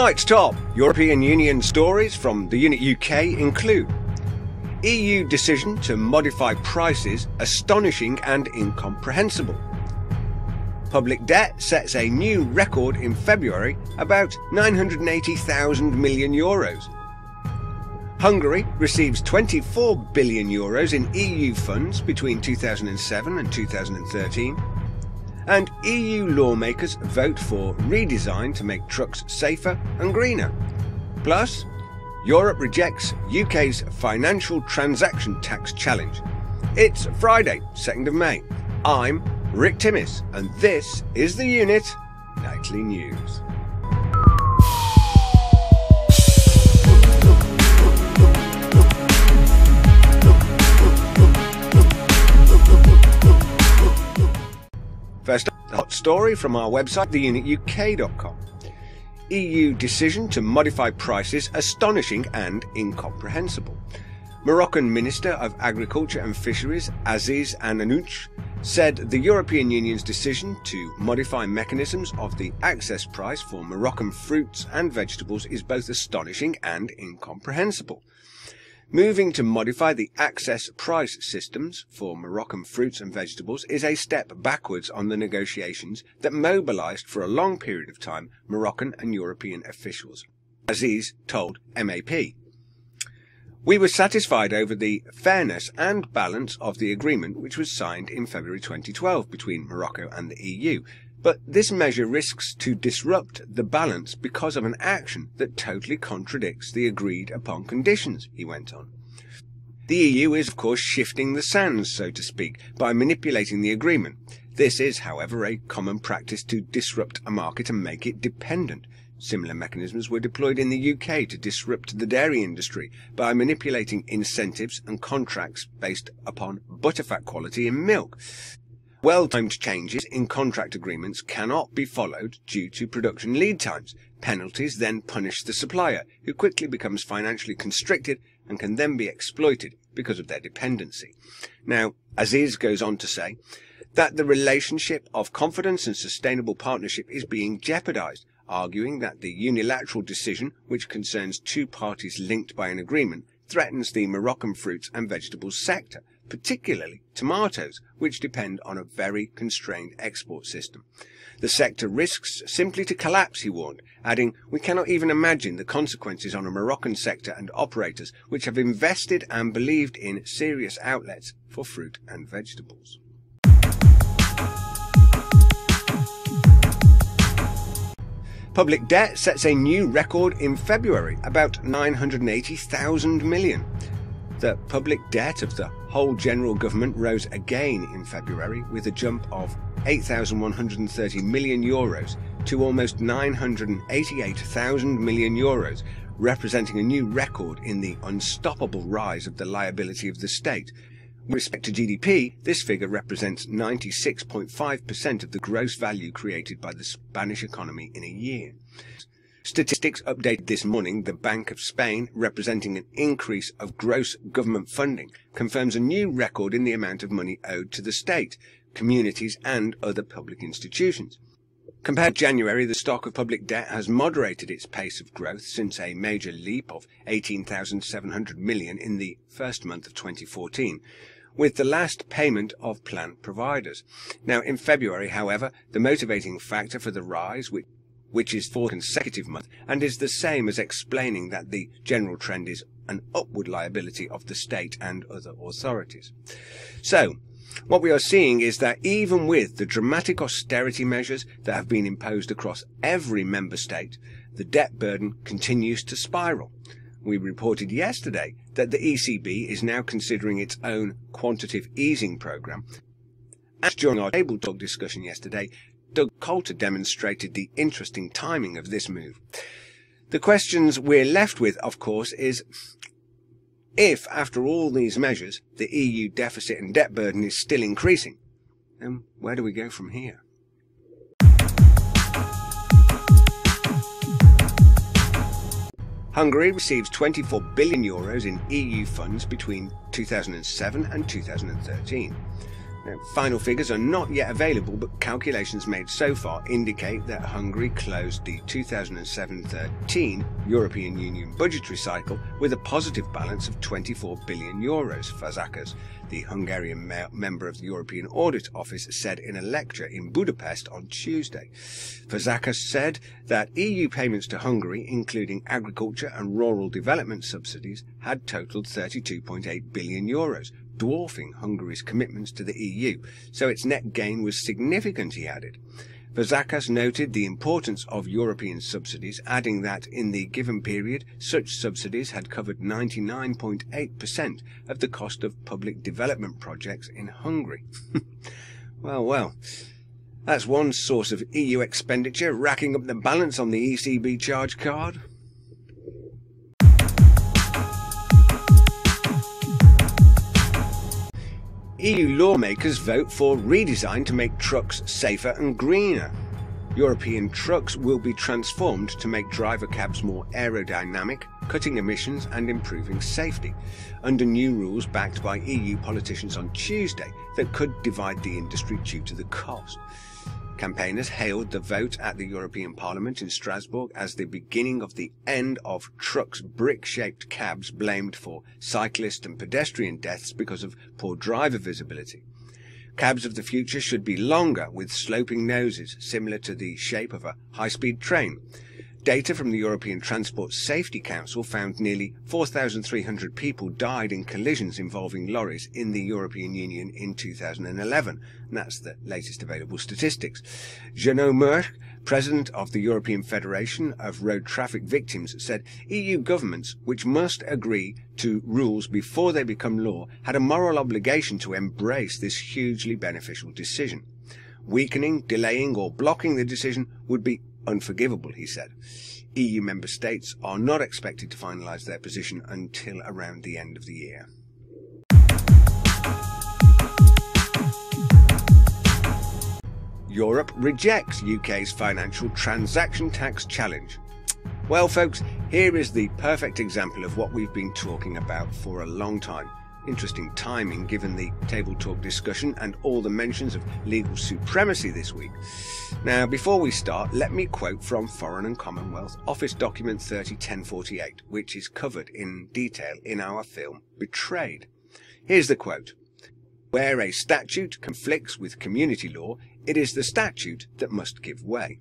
Tonight's top European Union stories from the Unit UK include EU decision to modify prices astonishing and incomprehensible. Public debt sets a new record in February, about 980,000 million euros. Hungary receives 24 billion euros in EU funds between 2007 and 2013. And EU lawmakers vote for redesign to make trucks safer and greener. Plus, Europe rejects UK's financial transaction tax challenge. It's Friday, 2nd of May. I'm Rick Timmis, and this is the Unit Nightly News. Story from our website, theunituk.com. EU decision to modify prices astonishing and incomprehensible. Moroccan Minister of Agriculture and Fisheries Aziz Akhannouch, said the European Union's decision to modify mechanisms of the access price for Moroccan fruits and vegetables is both astonishing and incomprehensible. Moving to modify the access price systems for Moroccan fruits and vegetables is a step backwards on the negotiations that mobilized for a long period of time Moroccan and European officials. Aziz told MAP. We were satisfied over the fairness and balance of the agreement which was signed in February 2012 between Morocco and the EU, but this measure risks to disrupt the balance because of an action that totally contradicts the agreed upon conditions, he went on. The EU is, of course, shifting the sands, so to speak, by manipulating the agreement. This is, however, a common practice to disrupt a market and make it dependent. Similar mechanisms were deployed in the UK to disrupt the dairy industry by manipulating incentives and contracts based upon butterfat quality in milk. Well-timed changes in contract agreements cannot be followed due to production lead times. Penalties then punish the supplier, who quickly becomes financially constricted and can then be exploited because of their dependency. Now, Aziz goes on to say that the relationship of confidence and sustainable partnership is being jeopardized, arguing that the unilateral decision, which concerns two parties linked by an agreement, threatens the Moroccan fruits and vegetables sector particularly tomatoes, which depend on a very constrained export system. The sector risks simply to collapse, he warned, adding, We cannot even imagine the consequences on a Moroccan sector and operators which have invested and believed in serious outlets for fruit and vegetables. Public debt sets a new record in February, about 980,000 million. The public debt of the whole general government rose again in February with a jump of 8,130 million euros to almost 988,000 million euros, representing a new record in the unstoppable rise of the liability of the state. With respect to GDP, this figure represents 96.5% of the gross value created by the Spanish economy in a year. Statistics updated this morning, the Bank of Spain, representing an increase of gross government funding, confirms a new record in the amount of money owed to the state, communities and other public institutions. Compared to January, the stock of public debt has moderated its pace of growth since a major leap of 18,700 million in the first month of 2014 with the last payment of plant providers. Now, in February, however, the motivating factor for the rise, which which is four consecutive months, and is the same as explaining that the general trend is an upward liability of the state and other authorities. So, what we are seeing is that even with the dramatic austerity measures that have been imposed across every member state, the debt burden continues to spiral. We reported yesterday that the ECB is now considering its own quantitative easing program. As during our table talk discussion yesterday, Doug Coulter demonstrated the interesting timing of this move. The questions we're left with, of course, is if, after all these measures, the EU deficit and debt burden is still increasing, then where do we go from here? Hungary receives 24 billion euros in EU funds between 2007 and 2013. Final figures are not yet available, but calculations made so far indicate that Hungary closed the 2007-13 European Union budgetary cycle with a positive balance of 24 billion euros, Fazakas, the Hungarian me- member of the European Audit Office, said in a lecture in Budapest on Tuesday. Fazakas said that EU payments to Hungary, including agriculture and rural development subsidies, had totaled 32.8 billion euros, dwarfing Hungary's commitments to the EU, so its net gain was significant, he added. Fazakas noted the importance of European subsidies, adding that in the given period, such subsidies had covered 99.8% of the cost of public development projects in Hungary. well, well, that's one source of EU expenditure racking up the balance on the ECB charge card. EU lawmakers vote for redesign to make trucks safer and greener. European trucks will be transformed to make driver cabs more aerodynamic, cutting emissions and improving safety, under new rules backed by EU politicians on Tuesday that could divide the industry due to the cost. Campaigners hailed the vote at the European Parliament in Strasbourg as the beginning of the end of trucks' brick-shaped cabs blamed for cyclist and pedestrian deaths because of poor driver visibility. Cabs of the future should be longer with sloping noses similar to the shape of a high-speed train. Data from the European Transport Safety Council found nearly 4,300 people died in collisions involving lorries in the European Union in 2011. And that's the latest available statistics. Jeannot Mersch, president of the European Federation of Road Traffic Victims, said EU governments, which must agree to rules before they become law, had a moral obligation to embrace this hugely beneficial decision. Weakening, delaying, or blocking the decision would be unforgivable, he said. EU member states are not expected to finalise their position until around the end of the year. Europe rejects UK's financial transaction tax challenge. Well, folks, here is the perfect example of what we've been talking about for a long time. Interesting timing given the table talk discussion and all the mentions of legal supremacy this week. Now, before we start, let me quote from Foreign and Commonwealth Office Document 301048, which is covered in detail in our film Betrayed. Here's the quote. Where a statute conflicts with community law, it is the statute that must give way.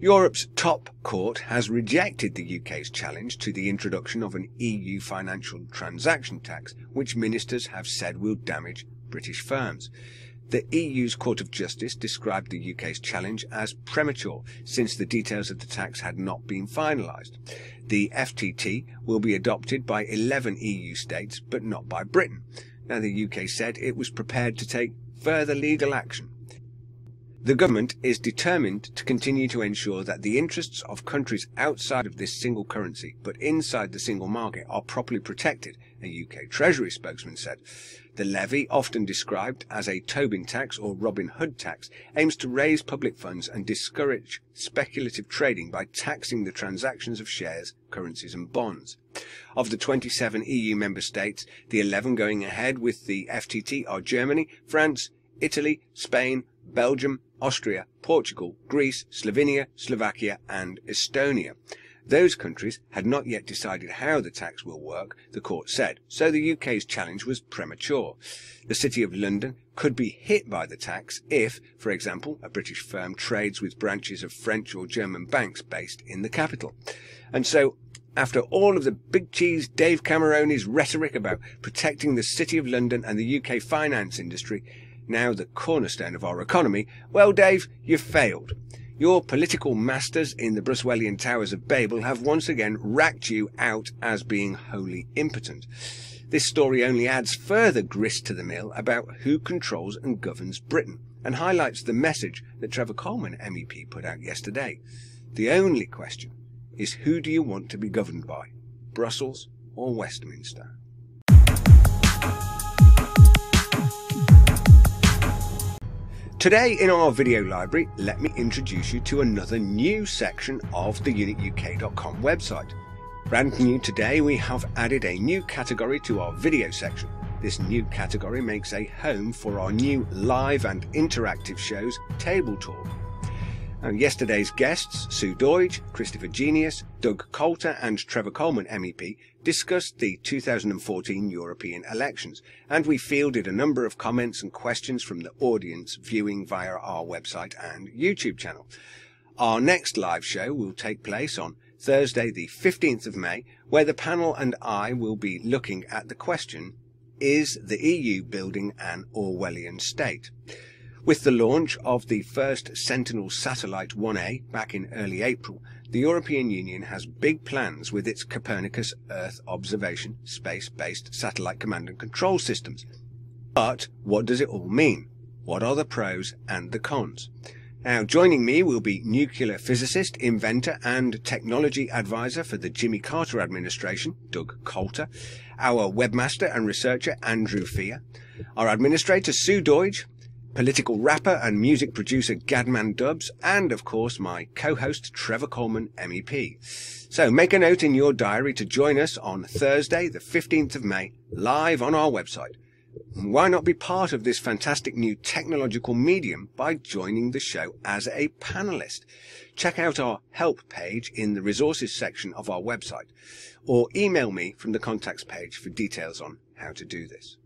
Europe's top court has rejected the UK's challenge to the introduction of an EU financial transaction tax, which ministers have said will damage British firms. The EU's Court of Justice described the UK's challenge as premature since the details of the tax had not been finalised. The FTT will be adopted by 11 EU states but not by Britain. Now the UK said it was prepared to take further legal action. The government is determined to continue to ensure that the interests of countries outside of this single currency but inside the single market are properly protected, a UK Treasury spokesman said. The levy, often described as a Tobin tax or Robin Hood tax, aims to raise public funds and discourage speculative trading by taxing the transactions of shares, currencies and bonds. Of the 27 EU member states, the 11 going ahead with the FTT are Germany, France, Italy, Spain, Belgium, Austria, Portugal, Greece, Slovenia, Slovakia, and Estonia. Those countries had not yet decided how the tax will work, the court said, so the UK's challenge was premature. The City of London could be hit by the tax if, for example, a British firm trades with branches of French or German banks based in the capital. And so after all of the big cheese Dave Cameroni's rhetoric about protecting the City of London and the UK finance industry, now the cornerstone of our economy, well, Dave, you've failed. Your political masters in the Bruswellian Towers of Babel have once again racked you out as being wholly impotent. This story only adds further grist to the mill about who controls and governs Britain, and highlights the message that Trevor Colman MEP put out yesterday. The only question is who do you want to be governed by, Brussels or Westminster? Today in our video library, let me introduce you to another new section of the unituk.com website. Brand new today, we have added a new category to our video section, This new category makes a home for our new live and interactive shows, Table Talk. And yesterday's guests, Sue Deutsch, Christopher Genius, Doug Coulter and Trevor Colman MEP discussed the 2014 European elections and we fielded a number of comments and questions from the audience viewing via our website and YouTube channel. Our next live show will take place on Thursday the 15th of May where the panel and I will be looking at the question, is the EU building an Orwellian state? With the launch of the first Sentinel Satellite 1A back in early April, the European Union has big plans with its Copernicus Earth observation space-based satellite command and control systems. But what does it all mean? What are the pros and the cons? Now, joining me will be nuclear physicist, inventor, and technology advisor for the Jimmy Carter administration, Doug Coulter, our webmaster and researcher, Andrew Fear, our administrator, Sue Deutsch, political rapper and music producer Gadman Dubs, and of course my co-host Trevor Colman MEP. So make a note in your diary to join us on Thursday, the 15th of May, live on our website. Why not be part of this fantastic new technological medium by joining the show as a panelist? Check out our help page in the resources section of our website or email me from the contacts page for details on how to do this.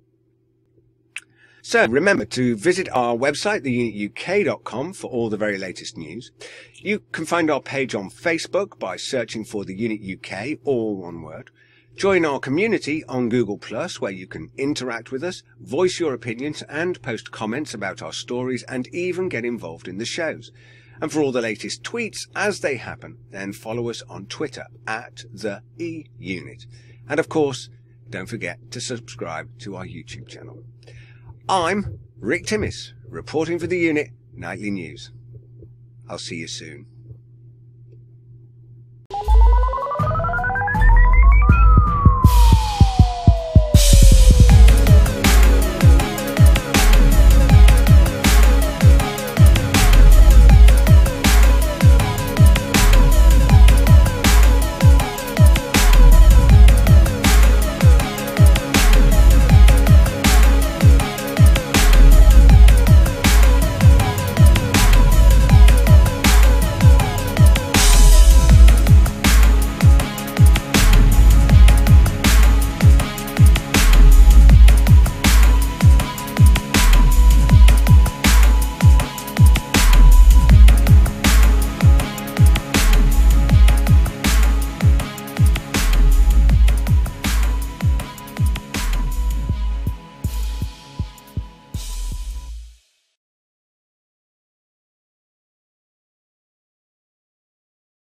So remember to visit our website, theunituk.com for all the very latest news. You can find our page on Facebook by searching for the Unit UK, all one word. Join our community on Google Plus where you can interact with us, voice your opinions and post comments about our stories and even get involved in the shows. And for all the latest tweets as they happen, then follow us on Twitter at the E Unit. And of course, don't forget to subscribe to our YouTube channel. I'm Rick Timmis, reporting for the unit Nightly News. I'll see you soon.